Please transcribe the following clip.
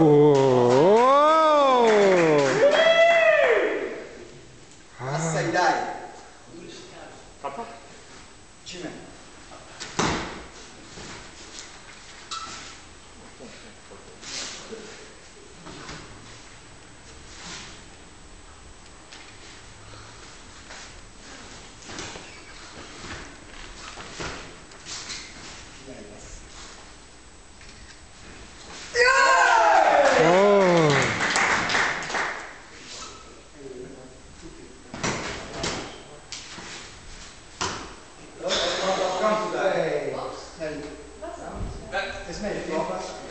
Oo. Hasta idare. Kapat. Çimen. Wat dan? Het is mee.